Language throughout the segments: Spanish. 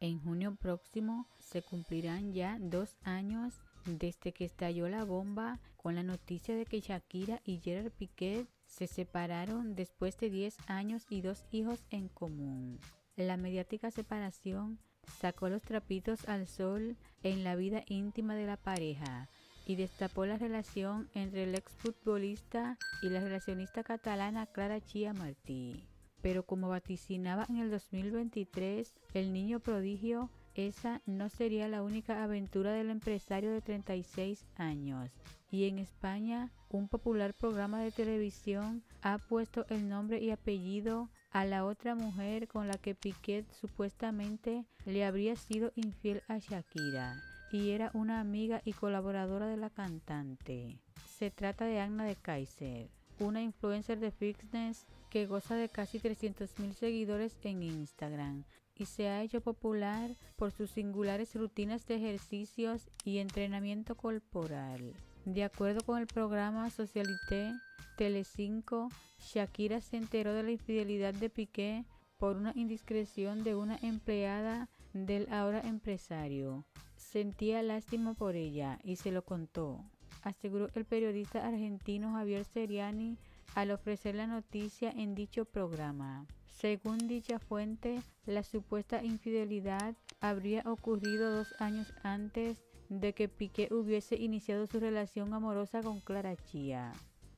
En junio próximo se cumplirán ya dos años desde que estalló la bomba con la noticia de que Shakira y Gerard Piquet se separaron después de 10 años y dos hijos en común. La mediática separación sacó los trapitos al sol en la vida íntima de la pareja y destapó la relación entre el exfutbolista y la relacionista catalana Clara Chia Martí. Pero como vaticinaba en el 2023 el niño prodigio, esa no sería la única aventura del empresario de 36 años. Y en España, un popular programa de televisión ha puesto el nombre y apellido a la otra mujer con la que Piquet supuestamente le habría sido infiel a Shakira y era una amiga y colaboradora de la cantante. Se trata de Anna de Kaiser, una influencer de fitness que goza de casi 300.000 seguidores en Instagram y se ha hecho popular por sus singulares rutinas de ejercicios y entrenamiento corporal. De acuerdo con el programa Socialité Tele5, Shakira se enteró de la infidelidad de Piqué por una indiscreción de una empleada del ahora empresario. Sentía lástima por ella y se lo contó, aseguró el periodista argentino Javier Seriani al ofrecer la noticia en dicho programa. Según dicha fuente, la supuesta infidelidad habría ocurrido dos años antes de que Piqué hubiese iniciado su relación amorosa con Clara Chía.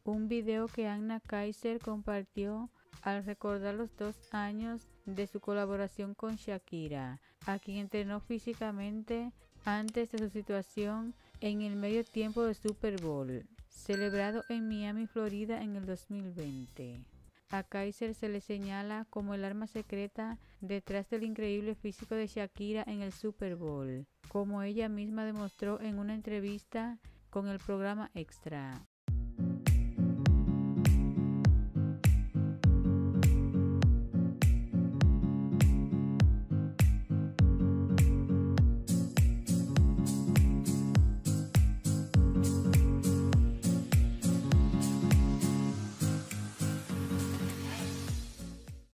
Un video que Anna Kaiser compartió al recordar los dos años de su colaboración con Shakira, a quien entrenó físicamente antes de su situación en el medio tiempo del Super Bowl, celebrado en Miami, Florida en el 2020. A Kaiser se le señala como el arma secreta detrás del increíble físico de Shakira en el Super Bowl, como ella misma demostró en una entrevista con el programa Extra.